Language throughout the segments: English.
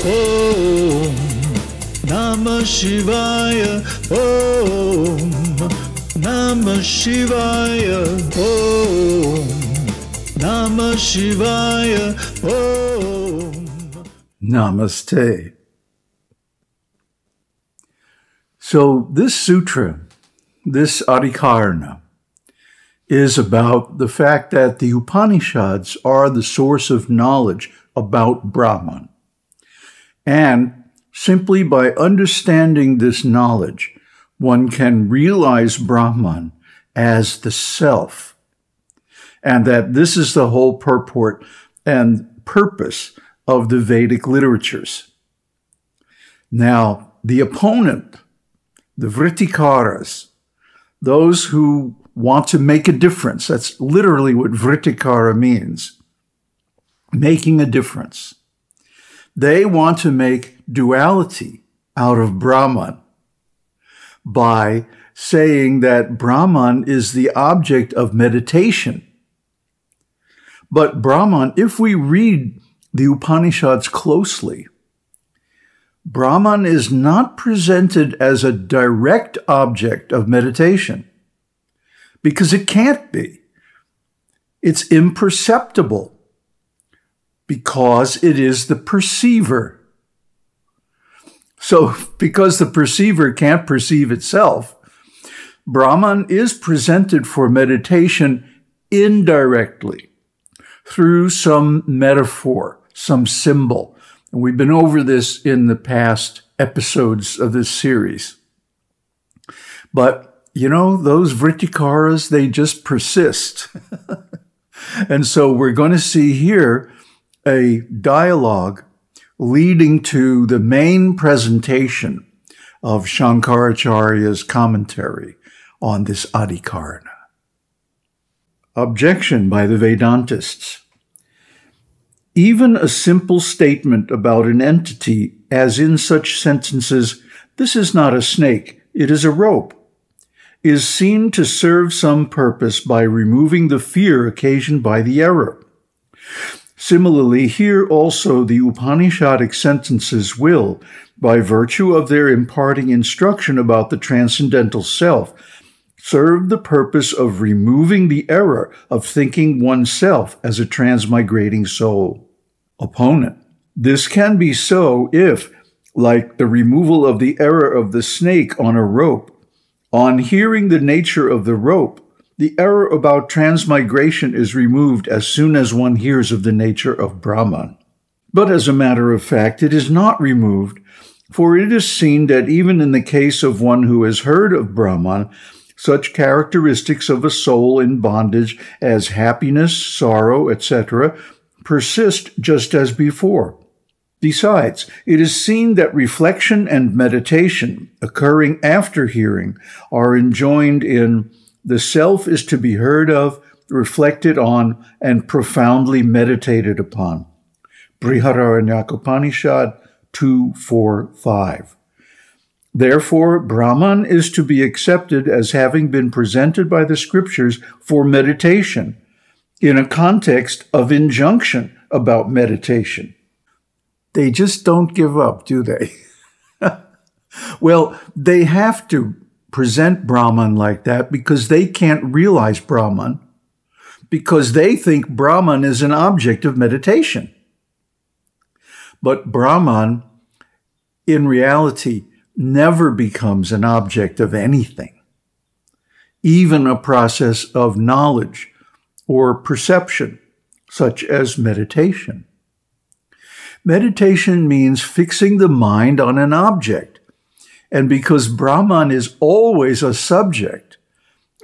Om Namah Shivaya Om Namah Shivaya Om Namah Shivaya Om Namaste. So, this sutra, this Adhikarana, is about the fact that the Upanishads are the source of knowledge about Brahman. And simply by understanding this knowledge, one can realize Brahman as the self. And that this is the whole purport and purpose of the Vedic literatures. Now, the opponent, the Vrittikaras, those who want to make a difference, that's literally what Vrittikara means, making a difference. They want to make duality out of Brahman by saying that Brahman is the object of meditation. But Brahman, if we read the Upanishads closely, Brahman is not presented as a direct object of meditation because it can't be. It's imperceptible because it is the perceiver. So, because the perceiver can't perceive itself, Brahman is presented for meditation indirectly through some metaphor, some symbol. And we've been over this in the past episodes of this series. But, you know, those vrittikaras, they just persist. and so we're going to see here a dialogue leading to the main presentation of Shankaracharya's commentary on this Adhikarana. Objection by the Vedantists. Even a simple statement about an entity, as in such sentences, this is not a snake, it is a rope, is seen to serve some purpose by removing the fear occasioned by the error. Similarly, here also the Upanishadic sentences will, by virtue of their imparting instruction about the transcendental self, serve the purpose of removing the error of thinking oneself as a transmigrating soul. Opponent. This can be so if, like the removal of the error of the snake on a rope, on hearing the nature of the rope, the error about transmigration is removed as soon as one hears of the nature of Brahman. But as a matter of fact, it is not removed, for it is seen that even in the case of one who has heard of Brahman, such characteristics of a soul in bondage as happiness, sorrow, etc., persist just as before. Besides, it is seen that reflection and meditation occurring after hearing are enjoined in the self is to be heard of, reflected on, and profoundly meditated upon. Brihadaranyaka 2, 4, 5. Therefore, Brahman is to be accepted as having been presented by the scriptures for meditation in a context of injunction about meditation. They just don't give up, do they? well, they have to present Brahman like that because they can't realize Brahman because they think Brahman is an object of meditation. But Brahman, in reality, never becomes an object of anything, even a process of knowledge or perception, such as meditation. Meditation means fixing the mind on an object and because Brahman is always a subject,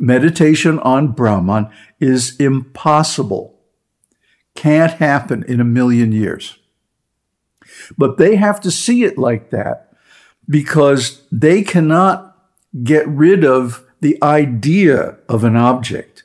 meditation on Brahman is impossible. Can't happen in a million years. But they have to see it like that because they cannot get rid of the idea of an object.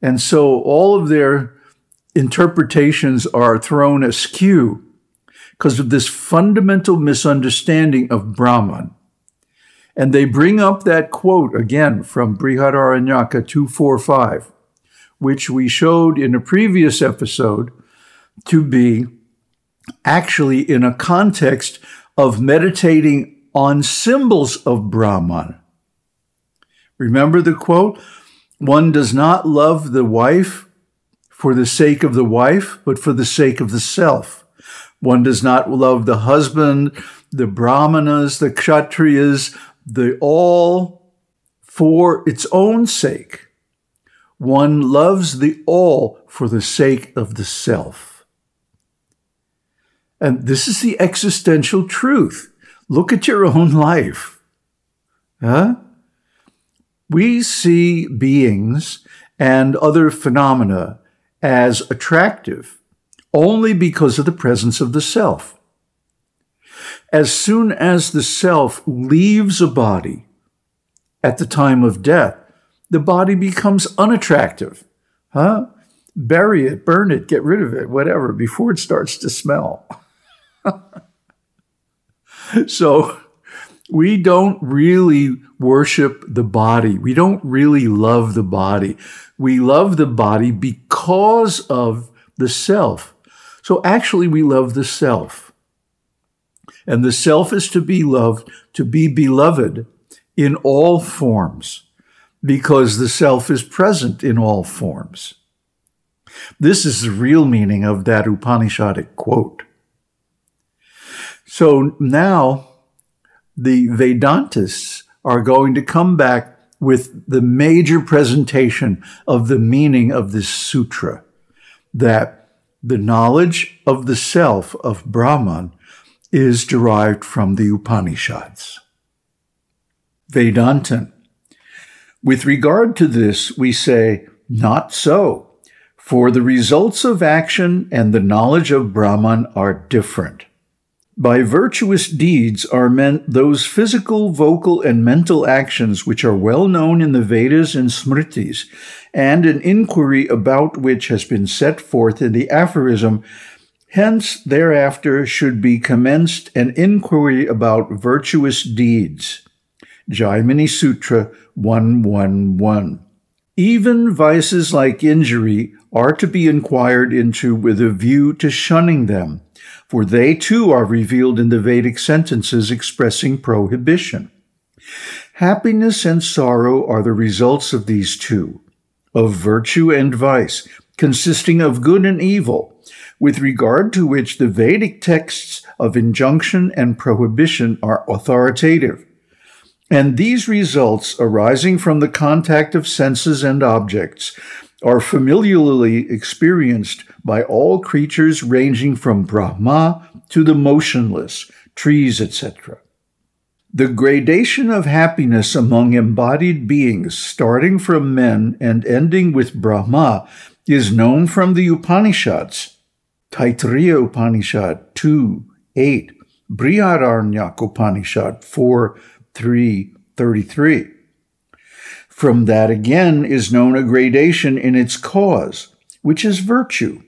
And so all of their interpretations are thrown askew because of this fundamental misunderstanding of Brahman. And they bring up that quote again from Brihadaranyaka 245, which we showed in a previous episode to be actually in a context of meditating on symbols of Brahman. Remember the quote? One does not love the wife for the sake of the wife, but for the sake of the self. One does not love the husband, the brahmanas, the kshatriyas, the all for its own sake. One loves the all for the sake of the self. And this is the existential truth. Look at your own life. Huh? We see beings and other phenomena as attractive only because of the presence of the self. As soon as the self leaves a body at the time of death, the body becomes unattractive. Huh? Bury it, burn it, get rid of it, whatever, before it starts to smell. so we don't really worship the body. We don't really love the body. We love the body because of the self. So actually, we love the self. And the self is to be loved, to be beloved in all forms, because the self is present in all forms. This is the real meaning of that Upanishadic quote. So now, the Vedantists are going to come back with the major presentation of the meaning of this sutra that the knowledge of the self of Brahman is derived from the Upanishads. Vedantin. With regard to this, we say, not so, for the results of action and the knowledge of Brahman are different. By virtuous deeds are meant those physical, vocal, and mental actions which are well known in the Vedas and Smritis, and an inquiry about which has been set forth in the aphorism, Hence, thereafter should be commenced an inquiry about virtuous deeds. Jaimini Sutra 111. Even vices like injury are to be inquired into with a view to shunning them for they too are revealed in the Vedic sentences expressing prohibition. Happiness and sorrow are the results of these two, of virtue and vice, consisting of good and evil, with regard to which the Vedic texts of injunction and prohibition are authoritative. And these results arising from the contact of senses and objects are familiarly experienced by all creatures ranging from Brahma to the motionless, trees, etc. The gradation of happiness among embodied beings, starting from men and ending with Brahma, is known from the Upanishads. Taittiriya Upanishad 2, 8, Brihadaranyaka Upanishad 4, 3, 33. From that again is known a gradation in its cause, which is virtue.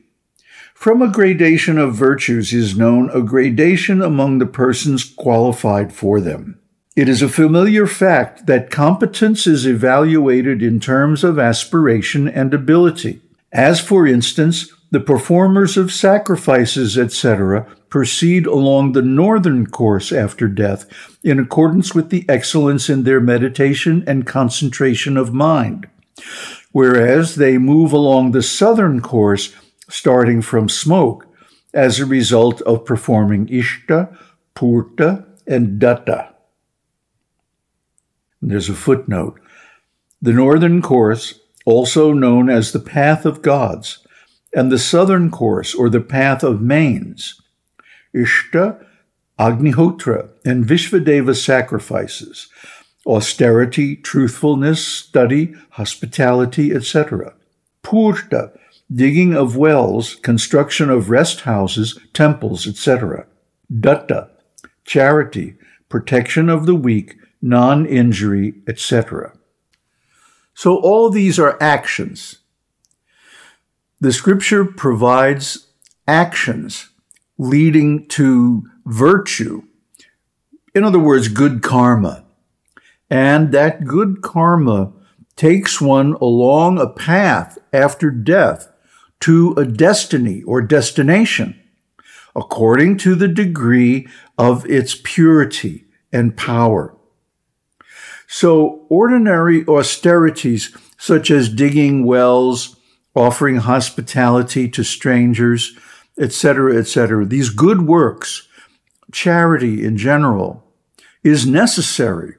From a gradation of virtues is known a gradation among the persons qualified for them. It is a familiar fact that competence is evaluated in terms of aspiration and ability, as for instance, the performers of sacrifices, etc., proceed along the northern course after death in accordance with the excellence in their meditation and concentration of mind, whereas they move along the southern course starting from smoke as a result of performing Ishta, Purta, and Datta. There's a footnote. The northern course, also known as the Path of Gods, and the southern course, or the path of manes, Ishta, Agnihotra, and Vishvadeva sacrifices, austerity, truthfulness, study, hospitality, etc. Purta, digging of wells, construction of rest houses, temples, etc. Datta, charity, protection of the weak, non injury, etc. So all these are actions the scripture provides actions leading to virtue. In other words, good karma. And that good karma takes one along a path after death to a destiny or destination, according to the degree of its purity and power. So ordinary austerities such as digging wells, offering hospitality to strangers, etc., etc., these good works, charity in general, is necessary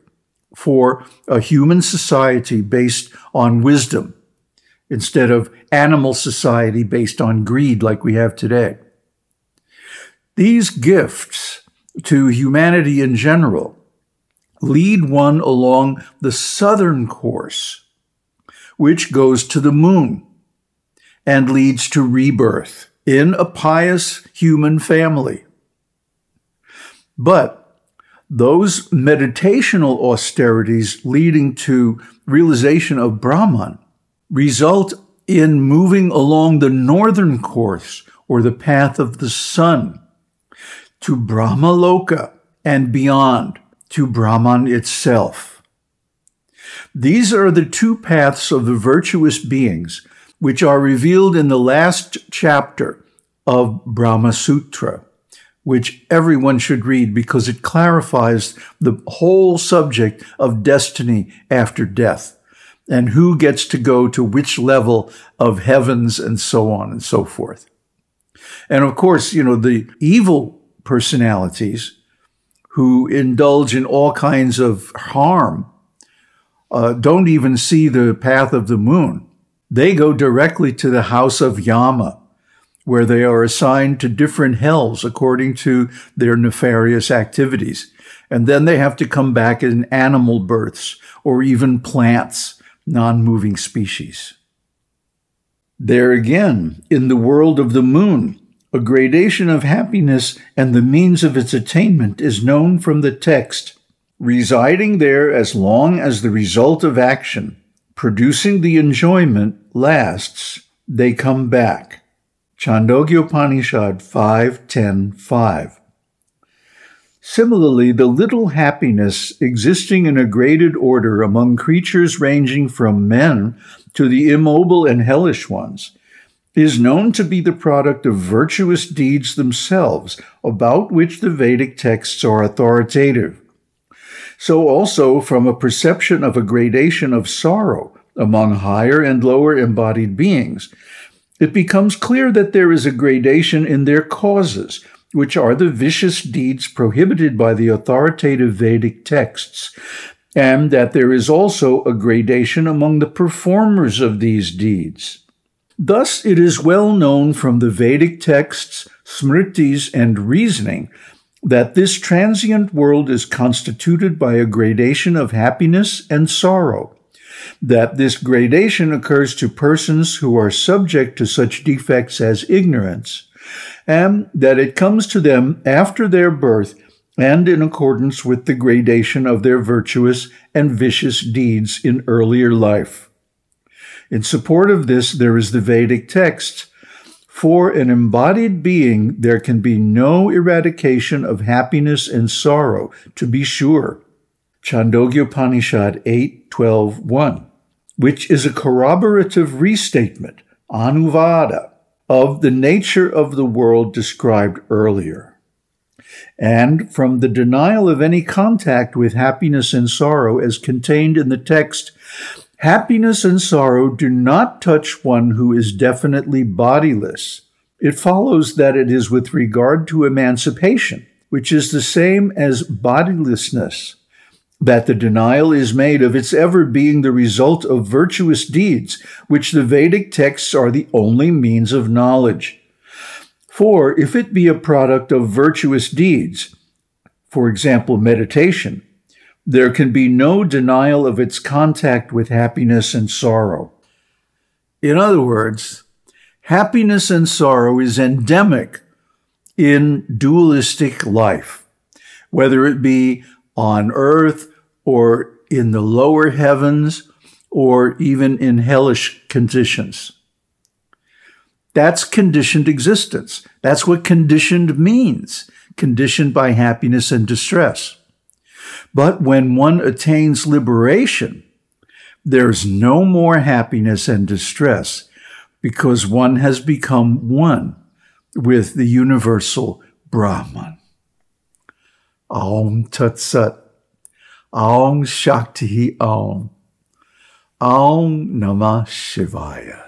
for a human society based on wisdom instead of animal society based on greed like we have today. These gifts to humanity in general lead one along the southern course, which goes to the moon and leads to rebirth in a pious human family. But those meditational austerities leading to realization of Brahman result in moving along the northern course or the path of the sun to Brahmaloka and beyond to Brahman itself. These are the two paths of the virtuous beings which are revealed in the last chapter of Brahma Sutra, which everyone should read because it clarifies the whole subject of destiny after death and who gets to go to which level of heavens and so on and so forth. And of course, you know, the evil personalities who indulge in all kinds of harm uh, don't even see the path of the moon. They go directly to the house of Yama, where they are assigned to different hells according to their nefarious activities. And then they have to come back in animal births or even plants, non moving species. There again, in the world of the moon, a gradation of happiness and the means of its attainment is known from the text, residing there as long as the result of action, producing the enjoyment, lasts, they come back. Chandogya Upanishad 5.10.5 Similarly, the little happiness existing in a graded order among creatures ranging from men to the immobile and hellish ones is known to be the product of virtuous deeds themselves, about which the Vedic texts are authoritative. So also from a perception of a gradation of sorrow among higher and lower embodied beings, it becomes clear that there is a gradation in their causes, which are the vicious deeds prohibited by the authoritative Vedic texts, and that there is also a gradation among the performers of these deeds. Thus, it is well known from the Vedic texts, smritis, and reasoning that this transient world is constituted by a gradation of happiness and sorrow, that this gradation occurs to persons who are subject to such defects as ignorance, and that it comes to them after their birth and in accordance with the gradation of their virtuous and vicious deeds in earlier life. In support of this, there is the Vedic text. For an embodied being, there can be no eradication of happiness and sorrow, to be sure. Chandogya Upanishad 8, 12, 1, which is a corroborative restatement, anuvada, of the nature of the world described earlier. And from the denial of any contact with happiness and sorrow as contained in the text, Happiness and sorrow do not touch one who is definitely bodiless. It follows that it is with regard to emancipation, which is the same as bodilessness, that the denial is made of its ever being the result of virtuous deeds, which the Vedic texts are the only means of knowledge. For if it be a product of virtuous deeds, for example, meditation, there can be no denial of its contact with happiness and sorrow. In other words, happiness and sorrow is endemic in dualistic life, whether it be on earth or in the lower heavens or even in hellish conditions. That's conditioned existence. That's what conditioned means, conditioned by happiness and distress. But when one attains liberation, there's no more happiness and distress because one has become one with the universal Brahman. Aum Tat Sat. Aum Shakti Aum. Aum Namah Shivaya.